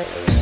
Hallelujah.